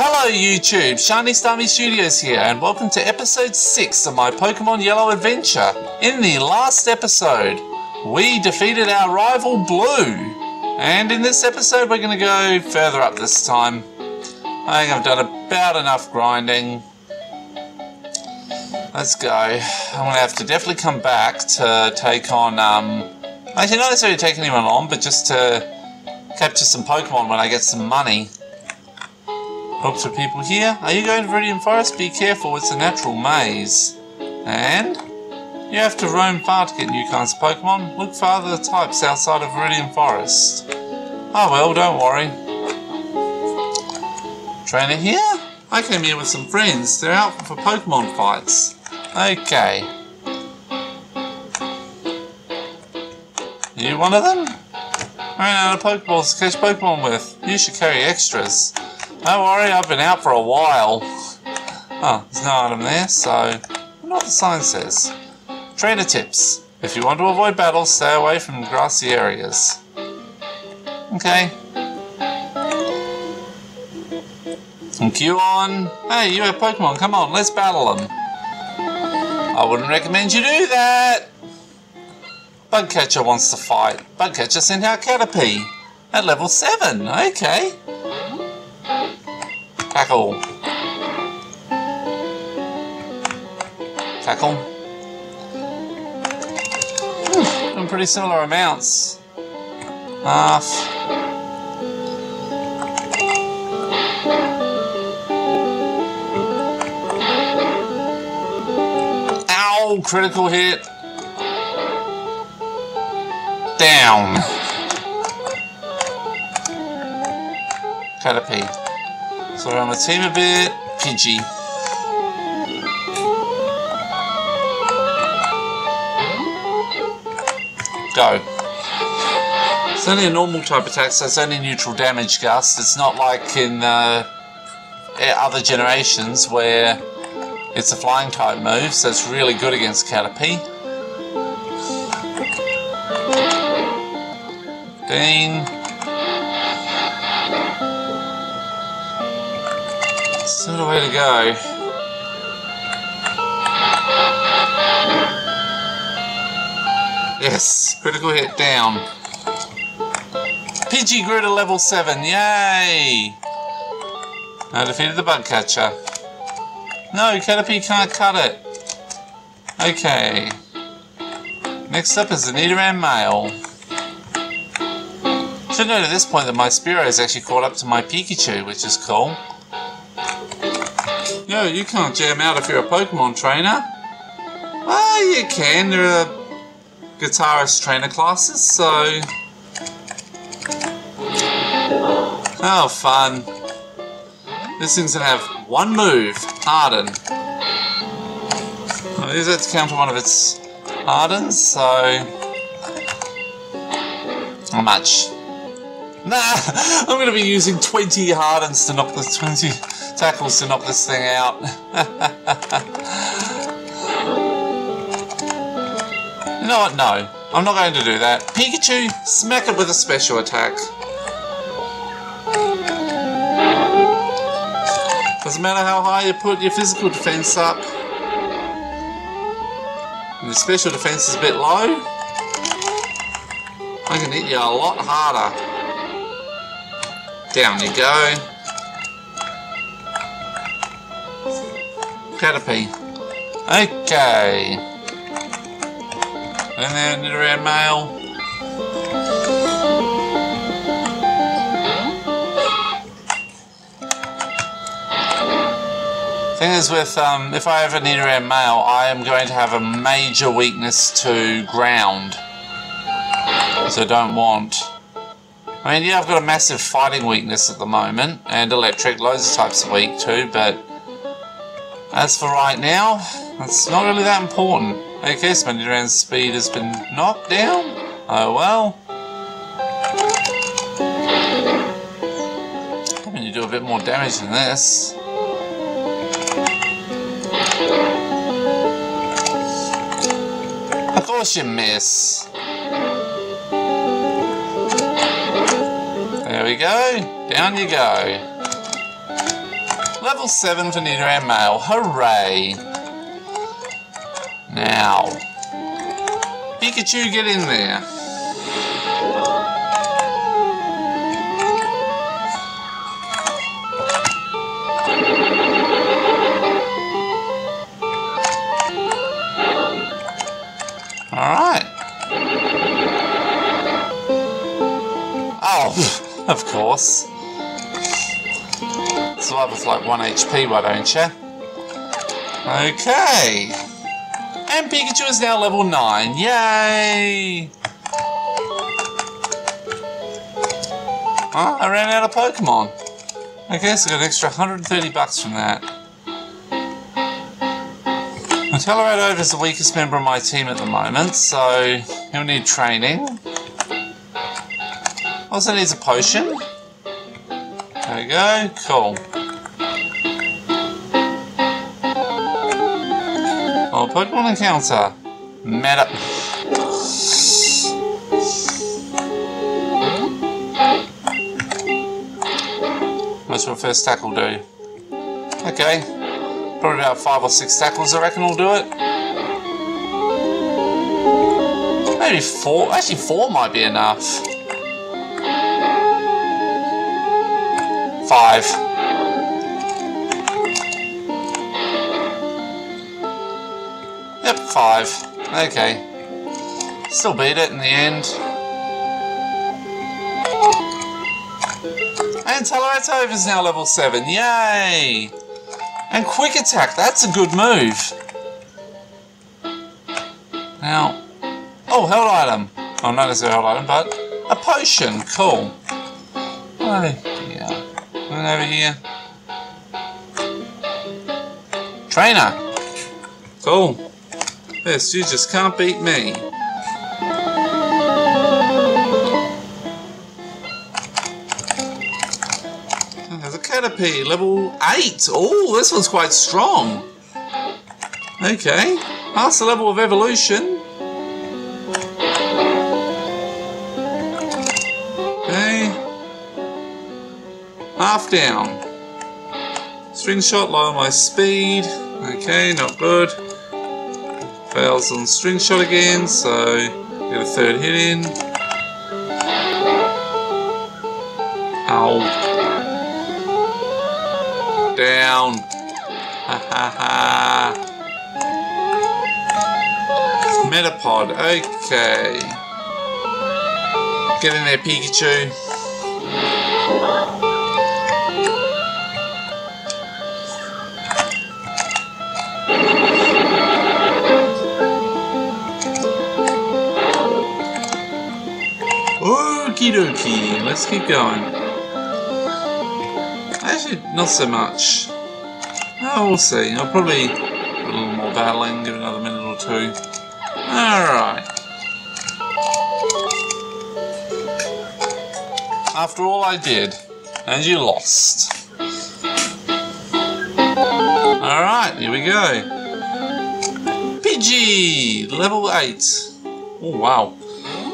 Hello YouTube, Shiny Starmie Studios here and welcome to episode 6 of my Pokemon Yellow adventure. In the last episode, we defeated our rival Blue. And in this episode we're going to go further up this time. I think I've done about enough grinding. Let's go. I'm going to have to definitely come back to take on, um, actually not necessarily take anyone on, but just to capture some Pokemon when I get some money. Hopes of people here. Are you going to Viridian Forest? Be careful, it's a natural maze. And you have to roam far to get new kinds of Pokemon. Look for other types outside of Viridian Forest. Oh well, don't worry. Trainer here? I came here with some friends. They're out for Pokemon fights. Okay. You one of them? I Ran out of Pokeballs to catch Pokemon with. You should carry extras. Oh, Don't worry, I've been out for a while. Oh, there's no item there, so I wonder what the sign says. Trainer tips. If you want to avoid battles, stay away from grassy areas. Okay. Thank you on. Hey, you have Pokemon, come on, let's battle them. I wouldn't recommend you do that. Bugcatcher wants to fight. Bugcatcher sent out Caterpie. At level 7, okay. Tackle. Tackle. Hmm, pretty similar amounts. Half. Ow! Critical hit. Down. Caterpie. So on the team a bit. Pidgey. Go. It's only a normal type attack, so it's only neutral damage gust. It's not like in uh, other generations where it's a flying type move, so it's really good against Caterpie. Dean. Still the way to go. Yes, critical hit down. Pidgey grew to level 7, yay! I defeated the bug catcher. No, Caterpie can't cut it. Okay. Next up is the Nidoran male. Should note at this point that my Spearow is actually caught up to my Pikachu, which is cool. Yo, you can't jam out if you're a Pokemon trainer. Well, you can. There are guitarist trainer classes, so... Oh, fun. This thing's gonna have one move, Harden. I oh, use that to counter one of its Hardens, so... How much? Nah, I'm gonna be using 20 Hardens to knock this 20 tackles to knock this thing out. you know what? No. I'm not going to do that. Pikachu, smack it with a special attack. Doesn't matter how high you put your physical defense up. And the special defense is a bit low. I can hit you a lot harder. Down you go. Caterpie. Okay. And then Nidoran male. Thing is with, um, if I have a Nidoran male, I am going to have a major weakness to ground. So don't want. I mean, yeah, I've got a massive fighting weakness at the moment, and electric, loads of types are weak too, but as for right now, it's not really that important. Okay, my speed has been knocked down. Oh well. I mean, you do a bit more damage than this. Of course you miss. There we go. Down you go. Level 7 for Nidoran Male. Hooray! Now, Pikachu, get in there. Alright. Oh, of course. Survive with like 1 HP, why don't you? Okay. And Pikachu is now level 9. Yay! Oh, I ran out of Pokemon. Okay, so I got an extra 130 bucks from that. Teleroto is the weakest member of my team at the moment, so he'll need training. Also needs a potion. There we go, cool. Oh, Pokemon encounter. Meta. What's your first tackle do? Okay. Probably about five or six tackles, I reckon will do it. Maybe four. Actually, four might be enough. Five. Five. Okay. Still beat it in the end. And Teleratove is now level 7. Yay! And quick attack, that's a good move. Now, oh, held item. Oh, not necessarily held item, but a potion. Cool. Oh, yeah. Over here. Trainer. Cool. This, you just can't beat me. There's a Caterpie, level 8. Oh, this one's quite strong. Okay. Past the level of evolution. Okay. Half down. String shot, lower my speed. Okay, not good. Fails on string shot again, so get a third hit in. Ow. Down. Ha ha ha. Metapod, okay. Get in there, Pikachu. Okie dokie, let's keep going. Actually, not so much. Oh, we'll see. I'll probably do a little more battling, give another minute or two. Alright. After all I did, and you lost. Alright, here we go. Pidgey, level 8. Oh, wow.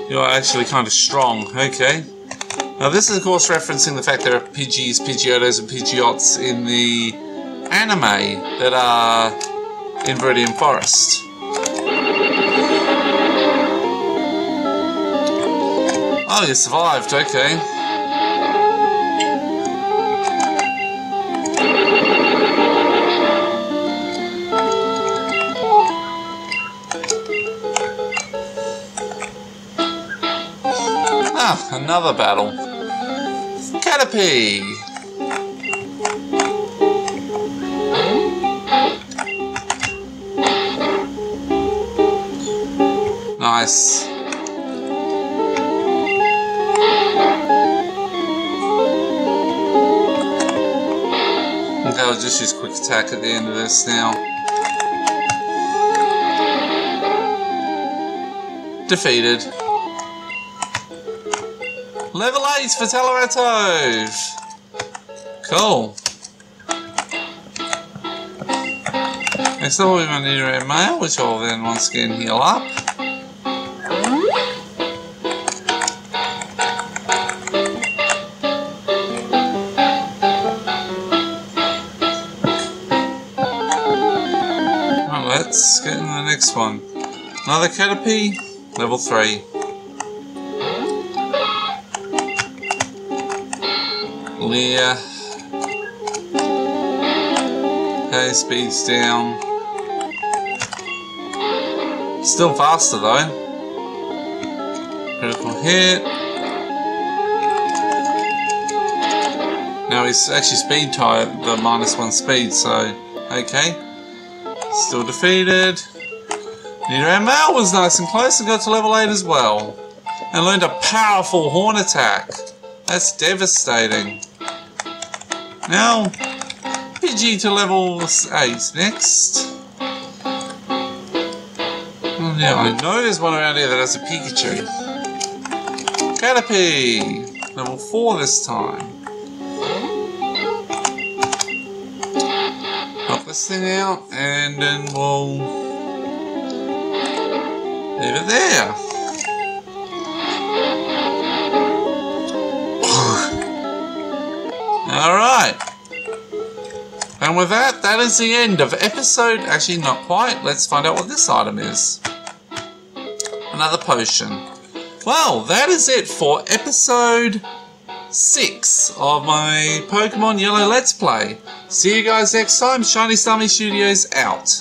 You're actually kind of strong. Okay. Now this is of course referencing the fact there are Pidgeys, Pidgeotos and Pidgeots in the anime that are in Viridian Forest. Oh, you survived, okay. Another battle. Caterpie! Nice. Okay, I'll just use quick attack at the end of this now. Defeated. Level 8 for Talaretto! Cool. Next up we've got to red mail, which will then once again heal up. Let's get in the next one. Another Caterpie, level 3. Leah. Okay, speed's down. Still faster though. Critical hit. Now he's actually speed tied the minus one speed, so okay. Still defeated. Nidoran was nice and close and got to level 8 as well. And learned a powerful horn attack. That's devastating. Now, Pidgey to level 8 next. Yeah, I know there's one around here that has a Pikachu. Caterpie! Level 4 this time. Knock this thing out, and then we'll leave it there. Alright. And with that, that is the end of episode... Actually, not quite. Let's find out what this item is. Another potion. Well, that is it for episode 6 of my Pokemon Yellow Let's Play. See you guys next time. Shiny Starmie Studios out.